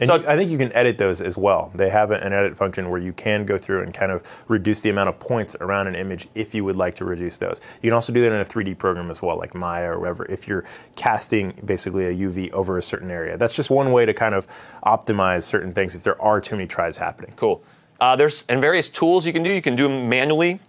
And So- you, I think you can edit those as well. They have an edit function where you can go through and kind of reduce the amount of points around an image if you would like to reduce those. You can also do that in a 3D program as well, like Maya or whatever, if you're casting basically a UV over a certain area. That's just one way to kind of optimize certain things if there are too many tris happening. Cool. Uh, there's and various tools you can do. You can do them manually.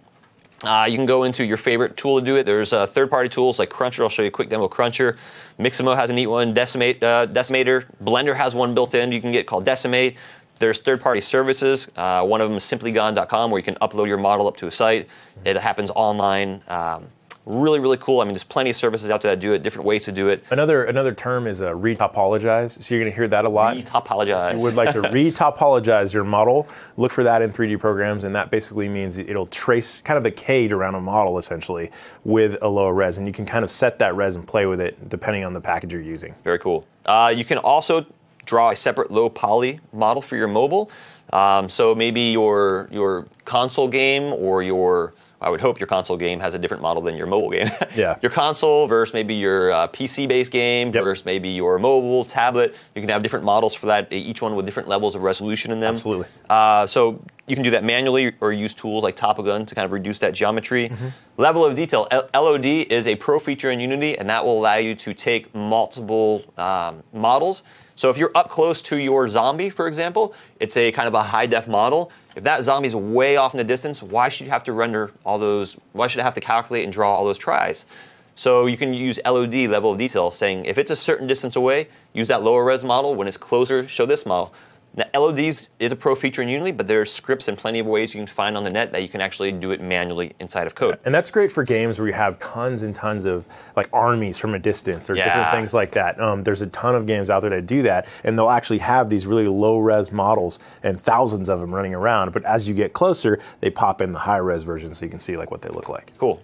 Uh, you can go into your favorite tool to do it. There's uh, third-party tools like Cruncher. I'll show you a quick demo. Cruncher, Mixamo has a neat one. Decimate, uh, Decimator, Blender has one built in. You can get called Decimate. There's third-party services. Uh, one of them is Simplygon.com, where you can upload your model up to a site. It happens online. Um, really, really cool. I mean, there's plenty of services out there that do it. Different ways to do it. Another another term is uh, retopologize. So you're going to hear that a lot. Retopologize. you would like to retopologize your model, look for that in 3D programs, and that basically means it'll trace kind of a cage around a model essentially with a lower res, and you can kind of set that res and play with it depending on the package you're using. Very cool. Uh, you can also draw a separate low poly model for your mobile. Um, so maybe your your console game or your I would hope your console game has a different model than your mobile game. Yeah. your console versus maybe your uh, PC-based game Yep. versus maybe your mobile tablet. You can have different models for that, each one with different levels of resolution in them. Absolutely. Uh, so you can do that manually or use tools like TopoGun to kind of reduce that geometry. Mm-hmm. Level of detail. L- LOD is a pro feature in Unity, and that will allow you to take multiple um, models. So if you're up close to your zombie, for example, it's a kind of a high def model. If that zombie's way off in the distance, why should you have to render all those? Why should I have to calculate and draw all those tris? So you can use LOD, level of detail, saying if it's a certain distance away, use that lower res model. When it's closer, show this model. Now, LODs is a pro feature in Unity, but there are scripts and plenty of ways you can find on the net that you can actually do it manually inside of code. And that's great for games where you have tons and tons of like armies from a distance or different things like that. Um, there's a ton of games out there that do that, and they'll actually have these really low res models and thousands of them running around. But as you get closer, they pop in the high res version so you can see like what they look like. Cool.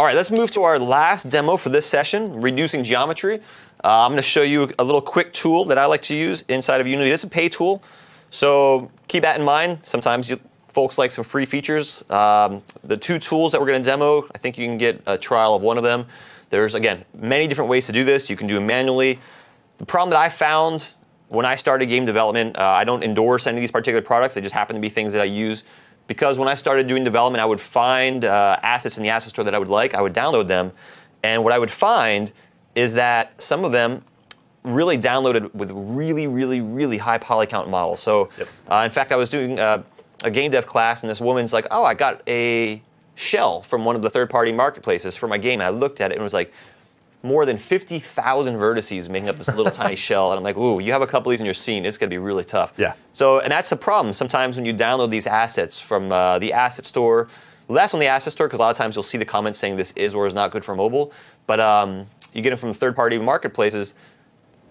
All right, let's move to our last demo for this session, reducing geometry. Uh, I'm going to show you a little quick tool that I like to use inside of Unity. It's a pay tool, so keep that in mind. Sometimes you, folks like some free features. Um, the two tools that we're going to demo, I think you can get a trial of one of them. There's, again, many different ways to do this. You can do it manually. The problem that I found when I started game development, uh, I don't endorse any of these particular products. They just happen to be things that I use because when I started doing development, I would find uh, assets in the asset store that I would like. I would download them, and what I would find is that some of them really downloaded with really, really, really high poly count models. So, uh, in fact, I was doing uh, a game dev class, and this woman's like, "Oh, I got a shell from one of the third-party marketplaces for my game." And I looked at it and was like, more than 50,000 vertices making up this little tiny shell. And I'm like, ooh, you have a couple of these in your scene, it's gonna be really tough. Yeah. So, and that's the problem. Sometimes when you download these assets from uh, the asset store, less on the asset store, because a lot of times you'll see the comments saying this is or is not good for mobile, but um, you get them from third party marketplaces.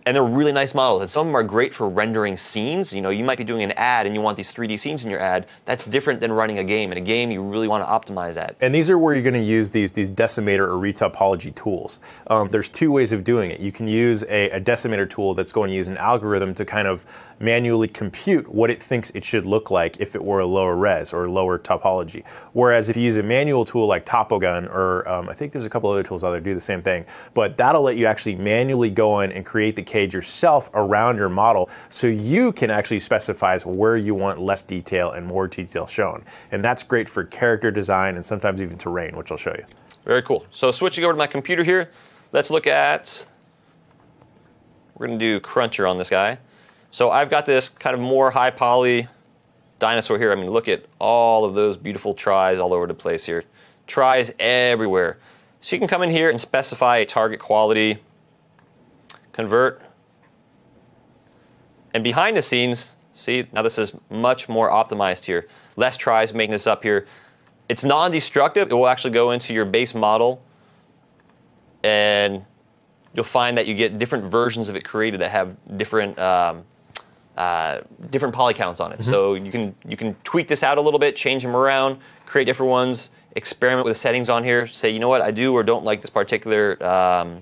And they're really nice models. And some of them are great for rendering scenes. You know, you might be doing an ad and you want these 3D scenes in your ad. That's different than running a game. In a game, you really want to optimize that. And these are where you're going to use these these decimator or retopology tools. Um, there's two ways of doing it. You can use a, a decimator tool that's going to use an algorithm to kind of manually compute what it thinks it should look like if it were a lower res or lower topology. Whereas if you use a manual tool like TopoGun, or um, I think there's a couple other tools out there that do the same thing, but that'll let you actually manually go in and create the cage yourself around your model so you can actually specify where you want less detail and more detail shown. And that's great for character design and sometimes even terrain, which I'll show you. Very cool. So switching over to my computer here, let's look at, we're gonna do Cruncher on this guy. So I've got this kind of more high poly dinosaur here. I mean, look at all of those beautiful tris all over the place here. Tris everywhere. So you can come in here and specify a target quality, convert, and behind the scenes, see, now this is much more optimized here. Less tris making this up here. It's non-destructive. It will actually go into your base model and you'll find that you get different versions of it created that have different um, uh, different poly counts on it. So you can you can tweak this out a little bit, change them around, create different ones, experiment with the settings on here. Say, you know what, I do or don't like this particular. Um,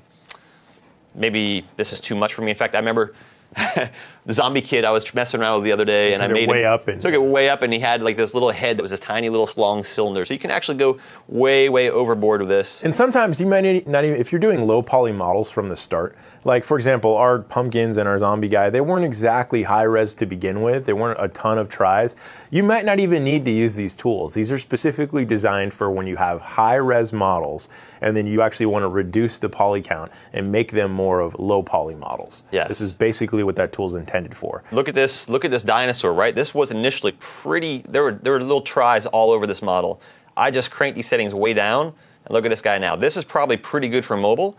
maybe this is too much for me. In fact, I remember the zombie kid I was messing around with the other day, and I Took it made way him, up and- took it way up, and he had like this little head that was this tiny little long cylinder. So you can actually go way, way overboard with this. And sometimes you might not even, if you're doing low poly models from the start, like for example, our pumpkins and our zombie guy, they weren't exactly high res to begin with. They weren't a ton of tris. You might not even need to use these tools. These are specifically designed for when you have high res models and then you actually want to reduce the poly count and make them more of low poly models. Yes. This is basically what that tool is intended for. Look at this. Look at this dinosaur, right? This was initially pretty. There were there were little tris all over this model. I just cranked these settings way down, and look at this guy now. This is probably pretty good for mobile.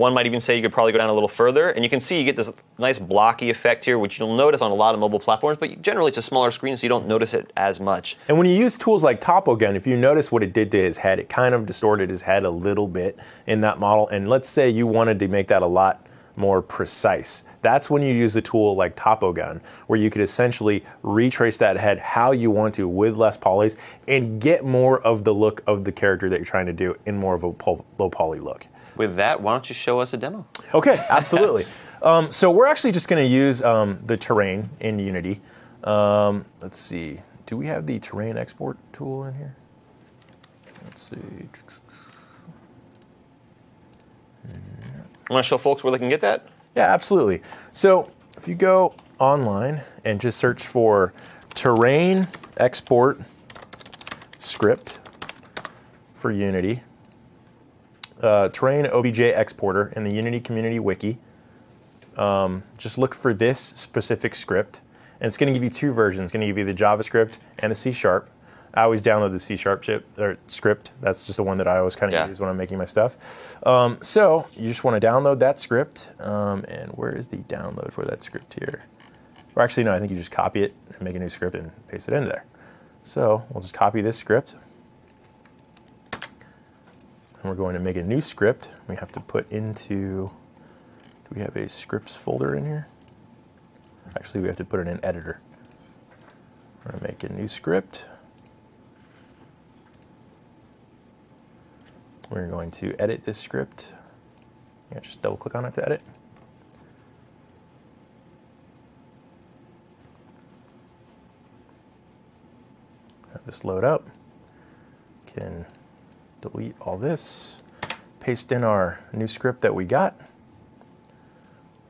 One might even say you could probably go down a little further, and you can see you get this nice blocky effect here, which you'll notice on a lot of mobile platforms. But generally, it's a smaller screen, so you don't notice it as much. And when you use tools like TopoGun, if you notice what it did to his head, it kind of distorted his head a little bit in that model. And let's say you wanted to make that a lot more precise. That's when you use a tool like TopoGun, where you could essentially retrace that head how you want to with less polys and get more of the look of the character that you're trying to do in more of a low poly look. With that, why don't you show us a demo? Okay, absolutely. um, so we're actually just going to use um, the terrain in Unity. Um, let's see. Do we have the terrain export tool in here? Let's see. Want to show folks where they can get that? Yeah, absolutely. So if you go online and just search for terrain export script for Unity, uh, terrain OBJ exporter in the Unity community wiki, um, just look for this specific script. And it's going to give you two versions. It's going to give you the JavaScript and the C Sharp. I always download the C Sharp script. That's just the one that I always kind of Yeah. use when I'm making my stuff. Um, so you just want to download that script. Um, and where is the download for that script here? Or actually, no, I think you just copy it and make a new script and paste it into there. So we'll just copy this script. And we're going to make a new script. We have to put into, do we have a scripts folder in here? Actually, we have to put it in editor. We're gonna make a new script. We're going to edit this script. Yeah, just double click on it to edit. Have this load up. Can delete all this. Paste in our new script that we got.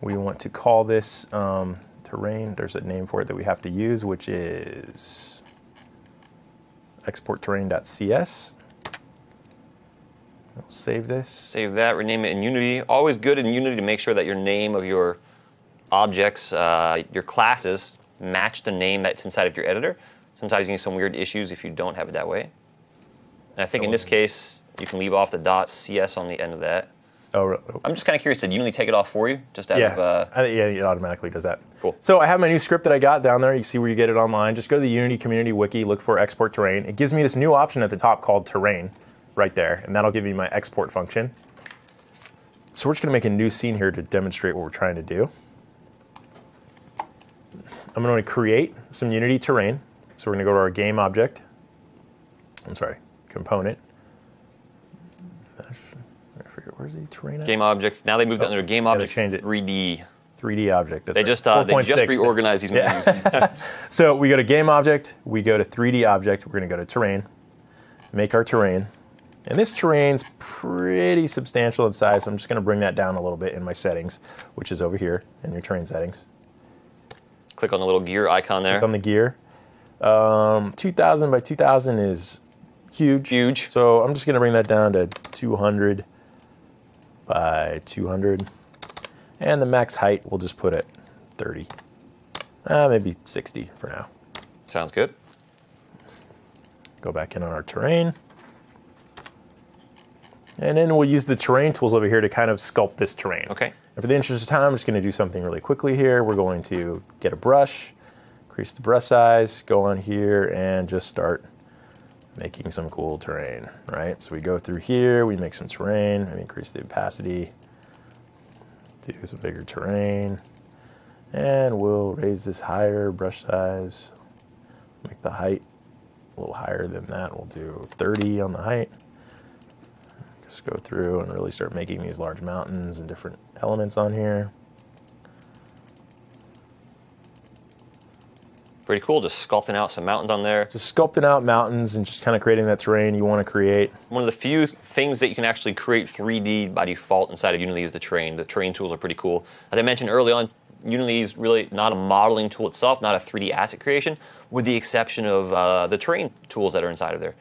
We want to call this um, terrain. There's a name for it that we have to use, which is export terrain.cs. We'll save this. Save that, rename it in Unity. Always good in Unity to make sure that your name of your objects, uh, your classes, match the name that's inside of your editor. Sometimes you get some weird issues if you don't have it that way. And I think in this case, you can leave off the dot .cs on the end of that. Oh, re- I'm just kind of curious, did Unity take it off for you? Just out yeah, of, uh, I think- yeah, it automatically does that. Cool. So I have my new script that I got down there. You see where you get it online. Just go to the Unity Community Wiki, look for export terrain. It gives me this new option at the top called terrain, right there, and that'll give me my export function. So we're just going to make a new scene here to demonstrate what we're trying to do. I'm going to create some Unity terrain. So we're going to go to our game object. I'm sorry, component. I forget where's the terrain at? game objects. Now they moved under game Oh, objects change it. 3D. 3D object. That's They right. just uh, they just 4.6. reorganized these menus. So we go to game object, we go to 3D object, we're going to go to terrain, make our terrain. And this terrain's pretty substantial in size, so I'm just going to bring that down a little bit in my settings, which is over here in your terrain settings. Click on the little gear icon there. Click on the gear. Um, 2000 by 2000 is huge. Huge. So I'm just going to bring that down to 200 by 200. And the max height we'll just put it 30. Uh, maybe 60 for now. Sounds good. Go back in on our terrain. And then we'll use the terrain tools over here to kind of sculpt this terrain. Okay. And for the interest of time, I'm just going to do something really quickly here. We're going to get a brush, increase the brush size, go on here, and just start making some cool terrain, right? So we go through here, we make some terrain, and increase the opacity, do some bigger terrain, and we'll raise this higher brush size, make the height a little higher than that. We'll do 30 on the height. Just go through and really start making these large mountains and different elements on here. Pretty cool, just sculpting out some mountains on there. Just sculpting out mountains and just kind of creating that terrain you want to create. One of the few things that you can actually create 3D by default inside of Unity is the terrain. The terrain tools are pretty cool. As I mentioned early on, Unity is really not a modeling tool itself, not a 3D asset creation, with the exception of uh, the terrain tools that are inside of there.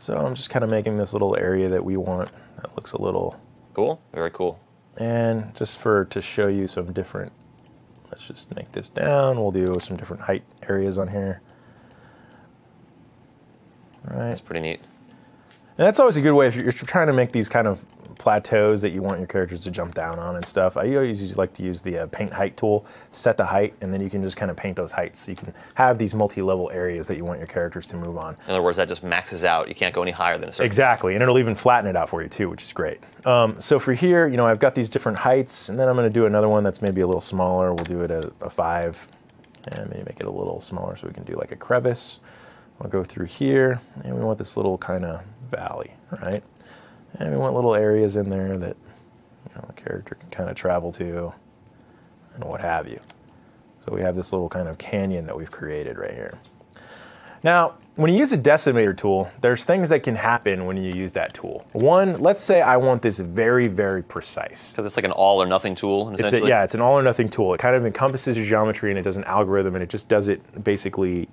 So I'm just kind of making this little area that we want that looks a little Cool, very cool. And just for to show you some different, let's just make this down. We'll do some different height areas on here. All right. That's pretty neat. And that's always a good way if you're, trying to make these kind of plateaus that you want your characters to jump down on and stuff. I always like to use the uh, paint height tool, set the height, and then you can just kind of paint those heights. So you can have these multi-level areas that you want your characters to move on. In other words, that just maxes out. You can't go any higher than a certain. Exactly, and it'll even flatten it out for you too, which is great. Um, so for here, you know, I've got these different heights, and then I'm going to do another one that's maybe a little smaller. We'll do it at a five, and maybe make it a little smaller so we can do like a crevice. I'll go through here, and we want this little kind of valley, right? And we want little areas in there that you know, the character can kind of travel to and what have you. So we have this little kind of canyon that we've created right here. Now, when you use a decimator tool, there's things that can happen when you use that tool. One, let's say I want this very, very precise. Because it's like an all or nothing tool, It's a, essentially. yeah, it's an all or nothing tool. It kind of encompasses your geometry and it does an algorithm and it just does it basically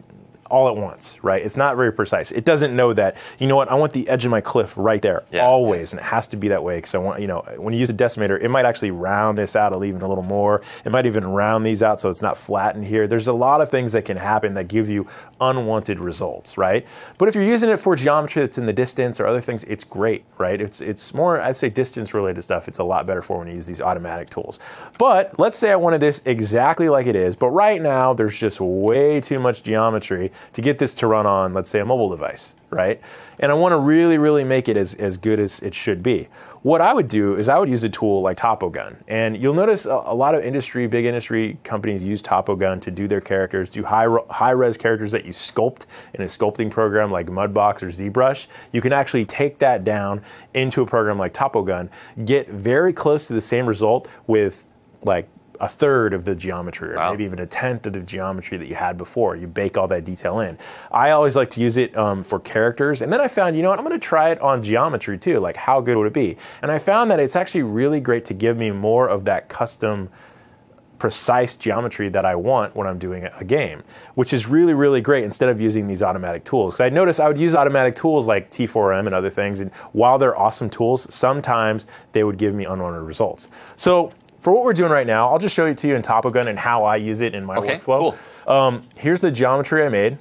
all at once, right? It's not very precise. It doesn't know that, you know what, I want the edge of my cliff right there, Yeah. always. And it has to be that way because I want, you know, when you use a decimator, it might actually round this out even a little more. It might even round these out so it's not flat in here. There's a lot of things that can happen that give you unwanted results, right? But if you're using it for geometry that's in the distance or other things, it's great, right? It's it's more, I'd say distance related stuff, it's a lot better for when you use these automatic tools. But let's say I wanted this exactly like it is, but right now there's just way too much geometry to get this to run on, let's say, a mobile device, right? And I want to really, really make it as, as good as it should be. What I would do is I would use a tool like TopoGun. And you'll notice a, a lot of industry, big industry companies use TopoGun to do their characters, do high, high res characters that you sculpt in a sculpting program like Mudbox or ZBrush. You can actually take that down into a program like TopoGun, get very close to the same result with like a third of the geometry or Wow. maybe even a tenth of the geometry that you had before. You bake all that detail in. I always like to use it um, for characters. And then I found, you know what, I'm going to try it on geometry too. Like, how good would it be? And I found that it's actually really great to give me more of that custom precise geometry that I want when I'm doing a game, which is really, really great instead of using these automatic tools. Because I noticed I would use automatic tools like T4M and other things, and while they're awesome tools, sometimes they would give me unwanted results. So for what we're doing right now, I'll just show it to you in TopoGun and how I use it in my Okay, workflow. cool. Um, here's the geometry I made.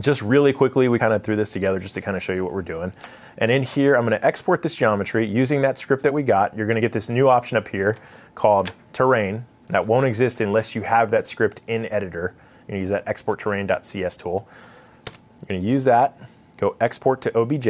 Just really quickly, we kind of threw this together just to kind of show you what we're doing. And in here, I'm going to export this geometry using that script that we got. You're going to get this new option up here called terrain. That won't exist unless you have that script in editor. You're going to use that export terrain.cs tool. You're going to use that, go export to OBJ.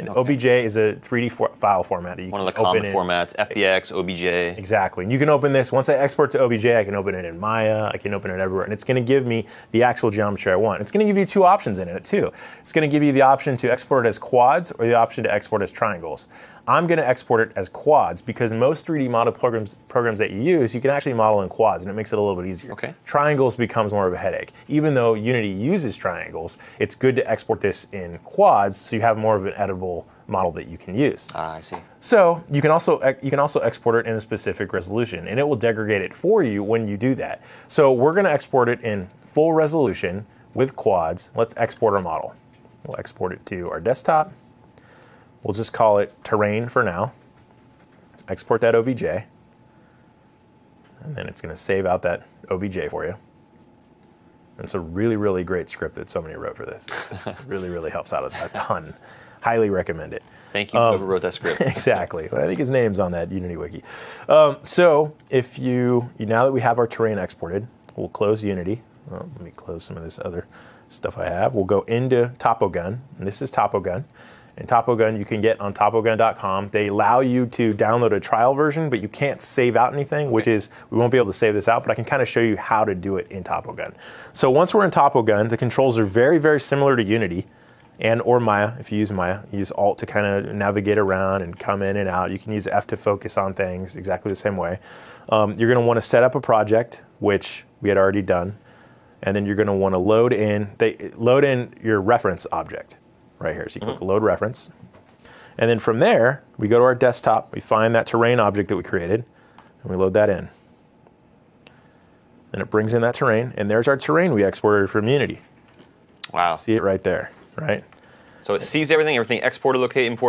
And OBJ is a 3D for- file format. that you One of the can common formats, FBX, OBJ. Exactly. And you can open this, once I export to OBJ, I can open it in Maya, I can open it everywhere, and it's gonna give me the actual geometry I want. It's gonna give you two options in it too. It's gonna give you the option to export it as quads or the option to export as triangles. I'm gonna export it as quads because most 3D model programs, programs that you use, you can actually model in quads and it makes it a little bit easier. Okay. Triangles becomes more of a headache. Even though Unity uses triangles, it's good to export this in quads so you have more of an editable model that you can use. Ah, I see. So you can also you can also export it in a specific resolution, and it will degrade it for you when you do that. So we're going to export it in full resolution with quads. Let's export our model. We'll export it to our desktop. We'll just call it terrain for now. Export that OBJ, and then it's going to save out that OBJ for you. It's a really, really great script that somebody wrote for this. It really, really helps out a, a ton. Highly recommend it. Thank you, Um, whoever wrote that script. exactly. But I think his name's on that Unity wiki. Um, so if you, you now that we have our terrain exported, we'll close Unity. Well, let me close some of this other stuff I have. We'll go into TopoGun, and this is TopoGun. And TopoGun you can get on topogun.com. They allow you to download a trial version, but you can't save out anything, which is we won't be able to save this out, but I can kind of show you how to do it in TopoGun. So once we're in TopoGun, the controls are very, very similar to Unity and or Maya. If you use Maya, you use Alt to kind of navigate around and come in and out. You can use F to focus on things exactly the same way. Um, you're going to want to set up a project, which we had already done. and then you're going to want to load in they load in your reference object right here. So you click mm-hmm. load reference, and then from there we go to our desktop. We find that terrain object that we created, and we load that in. And it brings in that terrain, and there's our terrain we exported from Unity. Wow. See it right there, right? So it sees everything, everything exported, located, imported.